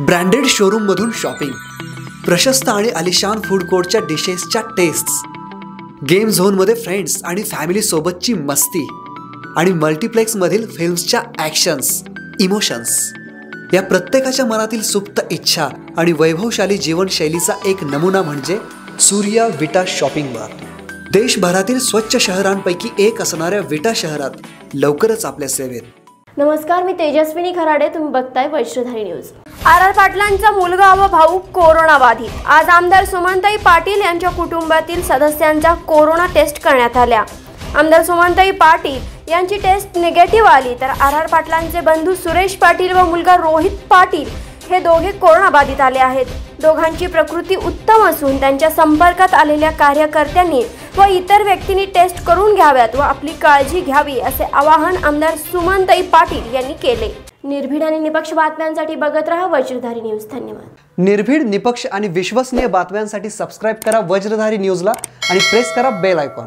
Branded शोरूममधून shopping प्रशस्त आणि अलिशान फूड कोर्टच्या डिशेसच्या टेस्ट गेम झोनमध्ये फ्रेंड्स आणि फॅमिलीसोबतची मस्ती आणि मल्टिप्लेक्समधील फिल्म्सच्या ॲक्शन्स इमोशन्स या प्रत्येकाच्या मनातील सुप्त इच्छा आणि वैभवशाली जीवनशैलीचा एक नमुना म्हणजे सूर्या विटा शॉपिंग मॉल देशभरातील स्वच्छ शहरांपैकी एक असणाऱ्या विटा शहरात लवकरच आपल्या सेवेत. नमस्कार मी तेजस्विनी खराडे तुम्ही बघताय वैश्वधारी न्यूज. आर आर पाटलांचा मुलगा व भाऊ कोरोना बाधित. आज आमदार सुमनताई पाटील यांच्या कुटुंबातील सदस्यांचा कोरोना टेस्ट करण्यात आल्या. आमदार सुमनताई पाटील यांची टेस्ट निगेटिव्ह आली तर आर आर पाटलांचे बंधू सुरेश पाटील व मुलगा रोहित पाटील हे दोघे कोरोना बाधित आले आहेत. दोघांची प्रकृती उत्तम असून त्यांच्या संपर्कात आलेल्या कार्यकर्त्यांनी व इतर व्यक्तींनी टेस्ट करून घ्याव्यात व आपली काळजी घ्यावी असे आवाहन आमदार सुमनताई पाटील यांनी केले. निर्भीड आणि निपक्ष बातम्यांसाठी बघत राहा वज्रधारी न्यूज. धन्यवाद. निर्भीड निपक्ष आणि विश्वसनीय बातम्यांसाठी सबस्क्राईब करा वज्रधारी न्यूजला आणि प्रेस करा बेल आयकॉन